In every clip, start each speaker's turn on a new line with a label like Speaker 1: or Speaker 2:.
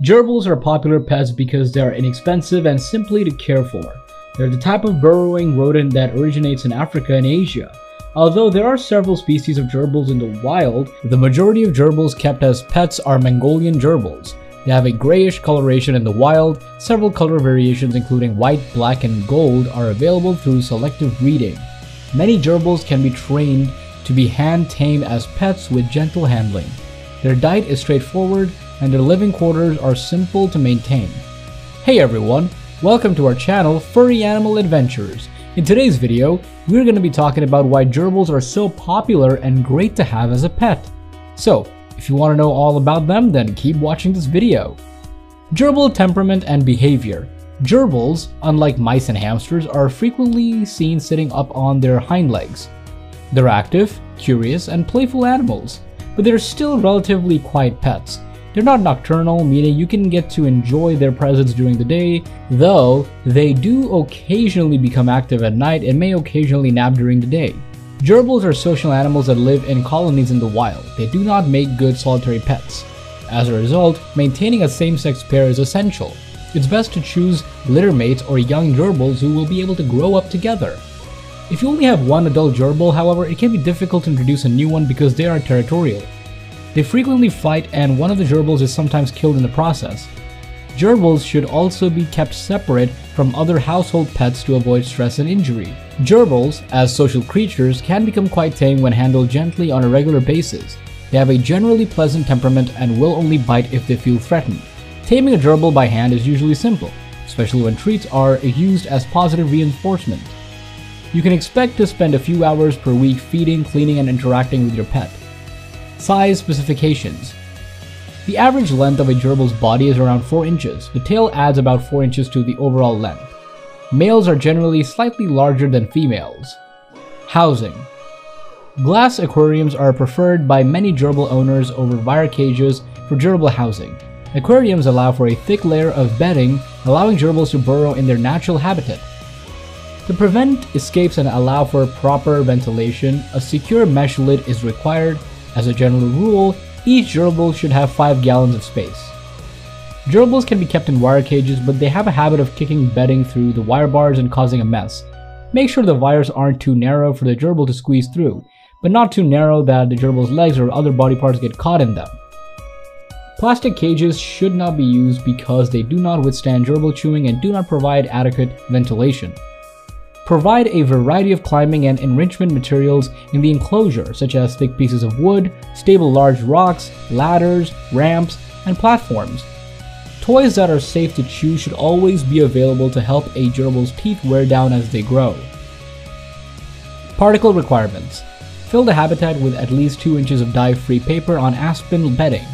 Speaker 1: Gerbils are popular pets because they are inexpensive and simply to care for. They're the type of burrowing rodent that originates in Africa and Asia. Although there are several species of gerbils in the wild, the majority of gerbils kept as pets are Mongolian gerbils. They have a grayish coloration in the wild. Several color variations including white, black, and gold are available through selective breeding. Many gerbils can be trained to be hand-tamed as pets with gentle handling. Their diet is straightforward and their living quarters are simple to maintain. Hey everyone, welcome to our channel Furry Animal Adventures. In today's video, we're going to be talking about why gerbils are so popular and great to have as a pet. So, if you want to know all about them, then keep watching this video. Gerbil temperament and behavior. Gerbils, unlike mice and hamsters, are frequently seen sitting up on their hind legs. They're active, curious, and playful animals, but they're still relatively quiet pets. They're not nocturnal, meaning you can get to enjoy their presence during the day, though they do occasionally become active at night and may occasionally nap during the day. Gerbils are social animals that live in colonies in the wild. They do not make good solitary pets. As a result, maintaining a same-sex pair is essential. It's best to choose litter mates or young gerbils who will be able to grow up together. If you only have one adult gerbil, however, it can be difficult to introduce a new one because they are territorial. They frequently fight and one of the gerbils is sometimes killed in the process. Gerbils should also be kept separate from other household pets to avoid stress and injury. Gerbils, as social creatures, can become quite tame when handled gently on a regular basis. They have a generally pleasant temperament and will only bite if they feel threatened. Taming a gerbil by hand is usually simple, especially when treats are used as positive reinforcement. You can expect to spend a few hours per week feeding, cleaning, and interacting with your pet. Size specifications. The average length of a gerbil's body is around 4 inches. The tail adds about 4 inches to the overall length. Males are generally slightly larger than females. Housing. Glass aquariums are preferred by many gerbil owners over wire cages for gerbil housing. Aquariums allow for a thick layer of bedding, allowing gerbils to burrow in their natural habitat. To prevent escapes and allow for proper ventilation, a secure mesh lid is required as a general rule, each gerbil should have 5 gallons of space. Gerbils can be kept in wire cages, but they have a habit of kicking bedding through the wire bars and causing a mess. Make sure the wires aren't too narrow for the gerbil to squeeze through, but not too narrow that the gerbil's legs or other body parts get caught in them. Plastic cages should not be used because they do not withstand gerbil chewing and do not provide adequate ventilation. Provide a variety of climbing and enrichment materials in the enclosure, such as thick pieces of wood, stable large rocks, ladders, ramps, and platforms. Toys that are safe to chew should always be available to help a gerbil's teeth wear down as they grow. Particle requirements. Fill the habitat with at least 2 inches of dye-free paper on aspen bedding.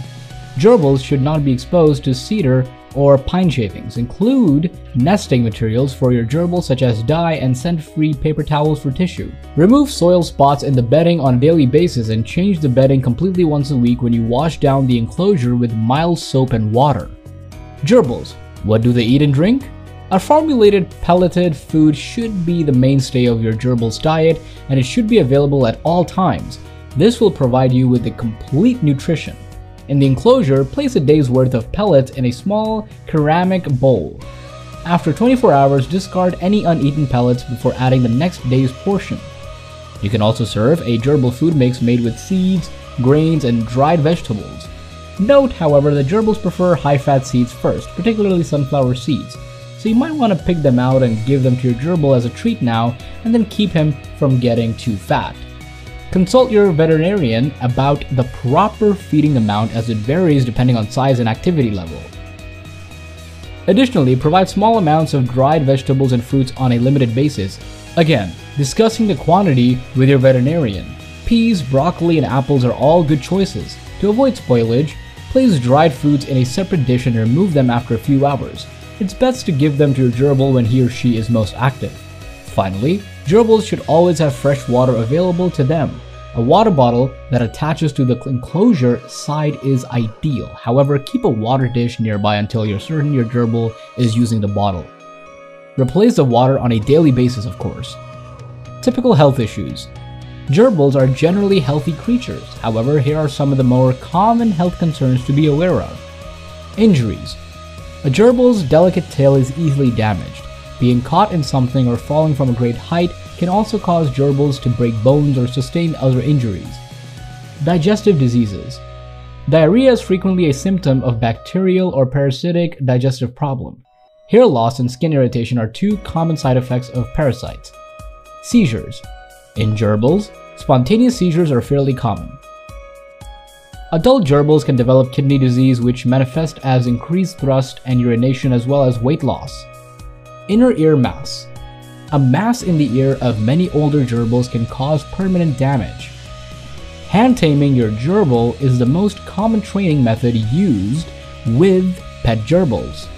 Speaker 1: Gerbils should not be exposed to cedar or pine shavings. Include nesting materials for your gerbil such as dye and scent-free paper towels for tissue. Remove soil spots in the bedding on a daily basis and change the bedding completely once a week when you wash down the enclosure with mild soap and water. Gerbils. What do they eat and drink? A formulated pelleted food should be the mainstay of your gerbil's diet and it should be available at all times. This will provide you with the complete nutrition. In the enclosure, place a day's worth of pellets in a small ceramic bowl. After 24 hours, discard any uneaten pellets before adding the next day's portion. You can also serve a gerbil food mix made with seeds, grains, and dried vegetables. Note, however, that gerbils prefer high-fat seeds first, particularly sunflower seeds, so you might want to pick them out and give them to your gerbil as a treat now, and then keep him from getting too fat. Consult your veterinarian about the proper feeding amount as it varies depending on size and activity level. Additionally, provide small amounts of dried vegetables and fruits on a limited basis. Again, discussing the quantity with your veterinarian. Peas, broccoli, and apples are all good choices. To avoid spoilage, place dried fruits in a separate dish and remove them after a few hours. It's best to give them to your gerbil when he or she is most active. Finally, gerbils should always have fresh water available to them. A water bottle that attaches to the enclosure side is ideal. However, keep a water dish nearby until you're certain your gerbil is using the bottle. Replace the water on a daily basis, of course. Typical health issues. Gerbils are generally healthy creatures. However, here are some of the more common health concerns to be aware of. Injuries A gerbil's delicate tail is easily damaged. Being caught in something or falling from a great height can also cause gerbils to break bones or sustain other injuries. Digestive diseases Diarrhea is frequently a symptom of bacterial or parasitic digestive problem. Hair loss and skin irritation are two common side effects of parasites. Seizures. In gerbils, spontaneous seizures are fairly common. Adult gerbils can develop kidney disease which manifest as increased thrust and urination as well as weight loss. Inner ear mass. A mass in the ear of many older gerbils can cause permanent damage. Hand taming your gerbil is the most common training method used with pet gerbils,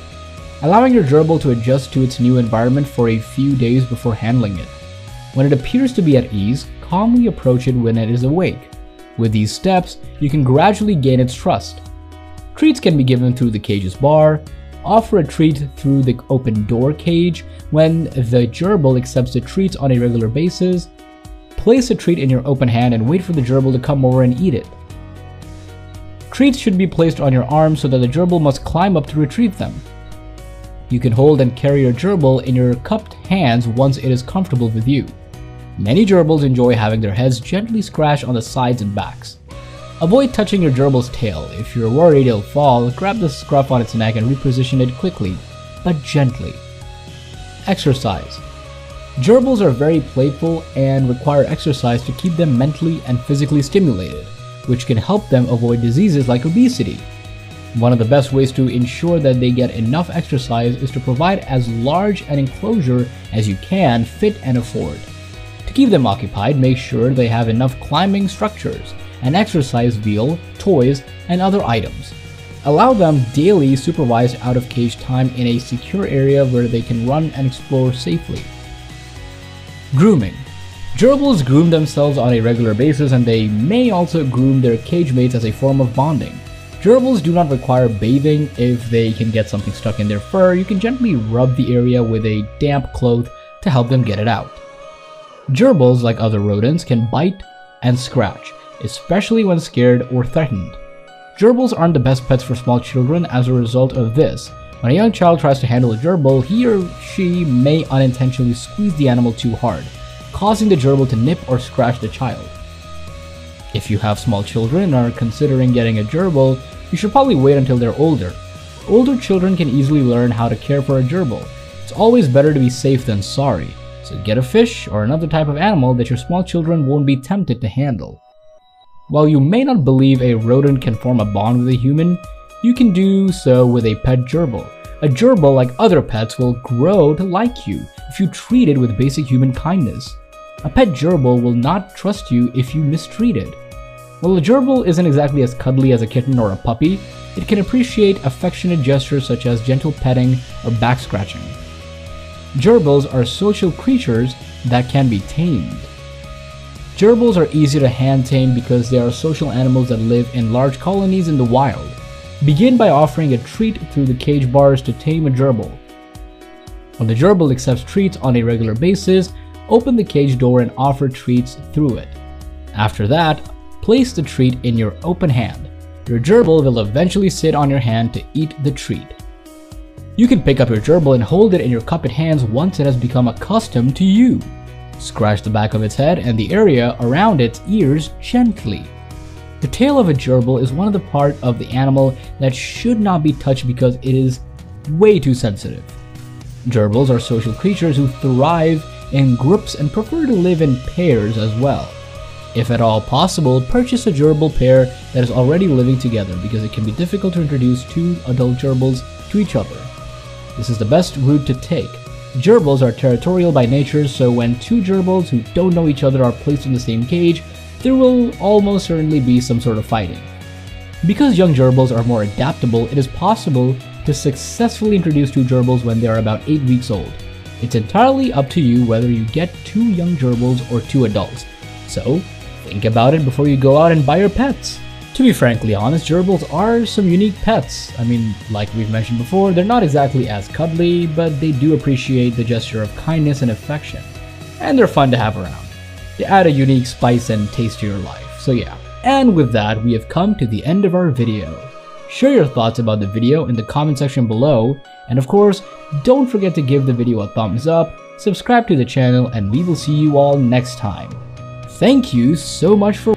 Speaker 1: allowing your gerbil to adjust to its new environment for a few days before handling it. When it appears to be at ease, calmly approach it when it is awake. With these steps, you can gradually gain its trust. Treats can be given through the cage's bar, offer a treat through the open door cage when the gerbil accepts the treats on a regular basis, Place a treat in your open hand and wait for the gerbil to come over and eat it. Treats should be placed on your arm so that the gerbil must climb up to retrieve them. You can hold and carry your gerbil in your cupped hands once it is comfortable with you. Many gerbils enjoy having their heads gently scratched on the sides and backs. Avoid touching your gerbil's tail. If you're worried it'll fall, grab the scruff on its neck and reposition it quickly, but gently. Exercise. Gerbils are very playful and require exercise to keep them mentally and physically stimulated, which can help them avoid diseases like obesity. One of the best ways to ensure that they get enough exercise is to provide as large an enclosure as you can fit and afford. To keep them occupied, make sure they have enough climbing structures, an exercise wheel, toys, and other items. Allow them daily supervised out of cage time in a secure area where they can run and explore safely. Grooming. Gerbils groom themselves on a regular basis and they may also groom their cage mates as a form of bonding. Gerbils do not require bathing if they can get something stuck in their fur, you can gently rub the area with a damp cloth to help them get it out. Gerbils, like other rodents, can bite and scratch, especially when scared or threatened. Gerbils aren't the best pets for small children as a result of this, when a young child tries to handle a gerbil, he or she may unintentionally squeeze the animal too hard, causing the gerbil to nip or scratch the child. If you have small children and are considering getting a gerbil, you should probably wait until they're older. Older children can easily learn how to care for a gerbil. It's always better to be safe than sorry, so get a fish or another type of animal that your small children won't be tempted to handle. While you may not believe a rodent can form a bond with a human, you can do so with a pet gerbil. A gerbil, like other pets, will grow to like you if you treat it with basic human kindness. A pet gerbil will not trust you if you mistreat it. While a gerbil isn't exactly as cuddly as a kitten or a puppy, it can appreciate affectionate gestures such as gentle petting or back scratching. Gerbils are social creatures that can be tamed. Gerbils are easy to hand tame because they are social animals that live in large colonies in the wild. Begin by offering a treat through the cage bars to tame a gerbil. When the gerbil accepts treats on a regular basis, open the cage door and offer treats through it. After that, place the treat in your open hand. Your gerbil will eventually sit on your hand to eat the treat. You can pick up your gerbil and hold it in your cupped hands once it has become accustomed to you. Scratch the back of its head and the area around its ears gently. The tail of a gerbil is one of the part of the animal that should not be touched because it is way too sensitive. Gerbils are social creatures who thrive in groups and prefer to live in pairs as well. If at all possible, purchase a gerbil pair that is already living together because it can be difficult to introduce two adult gerbils to each other. This is the best route to take. Gerbils are territorial by nature, so when two gerbils who don't know each other are placed in the same cage, there will almost certainly be some sort of fighting. Because young gerbils are more adaptable, it is possible to successfully introduce two gerbils when they are about 8 weeks old. It's entirely up to you whether you get two young gerbils or two adults, so think about it before you go out and buy your pets. To be frankly honest, gerbils are some unique pets. I mean, like we've mentioned before, they're not exactly as cuddly, but they do appreciate the gesture of kindness and affection. And they're fun to have around. They add a unique spice and taste to your life. So yeah. And with that, we have come to the end of our video. Share your thoughts about the video in the comment section below, and of course, don't forget to give the video a thumbs up, subscribe to the channel, and we will see you all next time. Thank you so much for